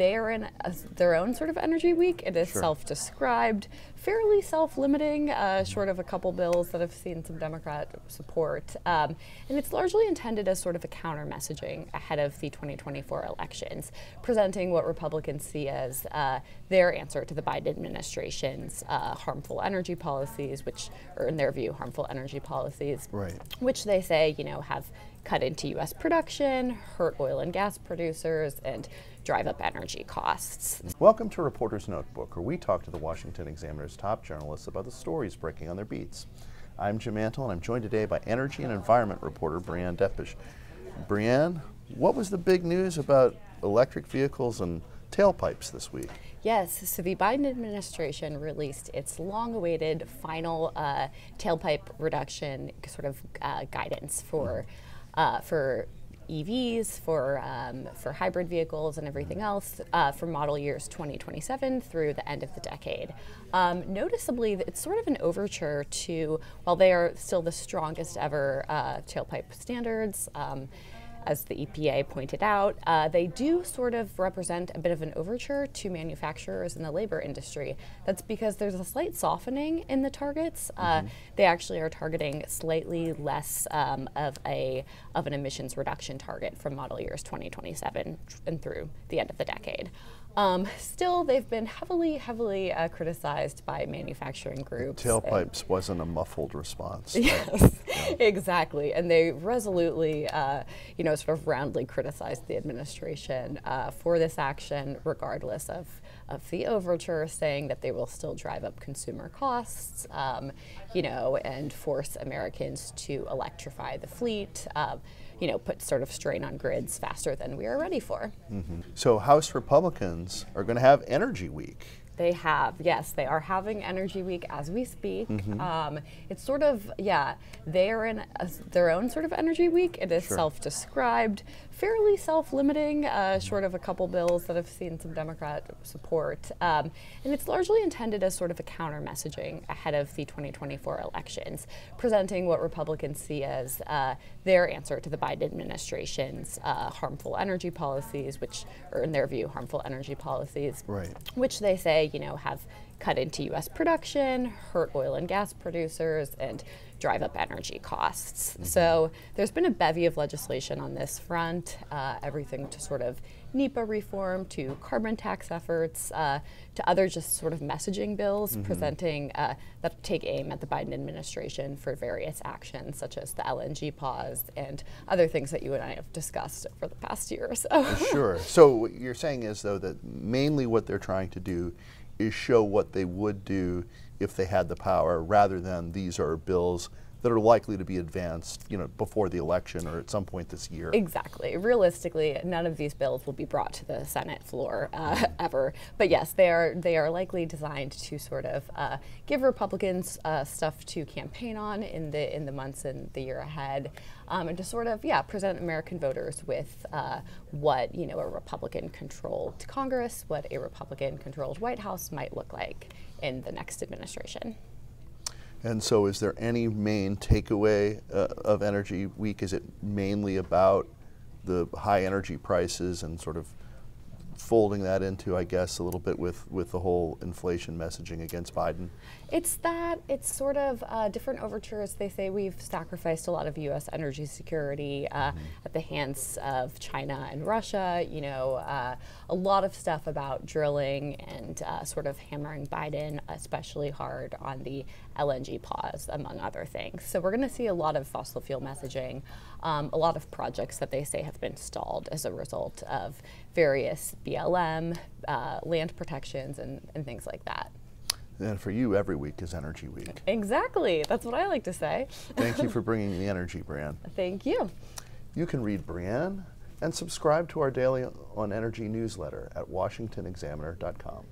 they are in a, their own sort of energy week. It is Sure. self-described, fairly self-limiting, uh, short of a couple bills that have seen some Democrat support, um, and it's largely intended as sort of a counter messaging ahead of the 2024 elections, presenting what Republicans see as uh, their answer to the Biden administration's uh, harmful energy policies, which, or in their view, harmful energy policies, Right. which they say, you know, have cut into U.S. production, hurt oil and gas producers, and drive up energy costs. Welcome to Reporter's Notebook, where we talk to the Washington Examiner's top journalists about the stories breaking on their beats. I'm Jim Antle, and I'm joined today by energy and environment reporter Breanne Deppisch. Breanne, what was the big news about electric vehicles and tailpipes this week? Yes, so the Biden administration released its long awaited final uh, tailpipe reduction sort of uh, guidance for, uh, for EVs, for, um, for hybrid vehicles, and everything else uh, for model years 2027 through the end of the decade. Um, noticeably, it's sort of an overture to, while they are still the strongest ever uh, tailpipe standards. Um, as the EPA pointed out, uh, they do sort of represent a bit of an overture to manufacturers in the labor industry. That's because there's a slight softening in the targets. Uh, They actually are targeting slightly less um, of a of an emissions reduction target from model years 2027 and through the end of the decade. Um, still, they've been heavily, heavily uh, criticized by manufacturing groups. Tailpipes wasn't a muffled response. Yes, exactly. And they resolutely, uh, you know, sort of roundly criticized the administration uh, for this action, regardless of, of the overture, saying that they will still drive up consumer costs, um, you know, and force Americans to electrify the fleet, uh, you know, put sort of strain on grids faster than we are ready for. Mm-hmm. So, House Republicans are going to have Energy Week. They have, yes, they are having Energy Week as we speak. Um, it's sort of, yeah, they are in a, their own sort of Energy Week. It is Sure. self-described, fairly self-limiting, uh, short of a couple bills that have seen some Democrat support, um, and it's largely intended as sort of a counter messaging ahead of the 2024 elections, presenting what Republicans see as uh, their answer to the Biden administration's uh, harmful energy policies, which, or in their view, harmful energy policies Right. which they say, you know, have cut into U.S. production, hurt oil and gas producers, and drive up energy costs. So there's been a bevy of legislation on this front, uh, everything to sort of NEPA reform, to carbon tax efforts, uh, to other just sort of messaging bills presenting uh, that take aim at the Biden administration for various actions, such as the LNG pause and other things that you and I have discussed over the past year or so. Sure. So what you're saying is though that mainly what they're trying to do is show what they would do if they had the power, rather than these are bills that are likely to be advanced, you know, before the election or at some point this year. Exactly. Realistically, none of these bills will be brought to the Senate floor uh, ever. But yes, they are they are likely designed to sort of uh, give Republicans uh, stuff to campaign on in the in the months and the year ahead, um, and to sort of yeah present American voters with uh, what you know a Republican-controlled Congress, what a Republican-controlled White House might look like in the next administration. And so, is there any main takeaway uh, of Energy Week? Is it mainly about the high energy prices and sort of folding that into, I guess, a little bit with, with the whole inflation messaging against Biden? It's that, it's sort of uh, different overtures. They say we've sacrificed a lot of U.S. energy security uh, at the hands of China and Russia. You know, uh, a lot of stuff about drilling and uh, sort of hammering Biden, especially hard on the LNG pause, among other things. So we're going to see a lot of fossil fuel messaging, um, a lot of projects that they say have been stalled as a result of various BLM, uh, land protections, and, and things like that. And for you, every week is Energy Week. Exactly. That's what I like to say. Thank you for bringing the energy, Breanne. Thank you. You can read Breanne and subscribe to our daily on energy newsletter at washingtonexaminer.com.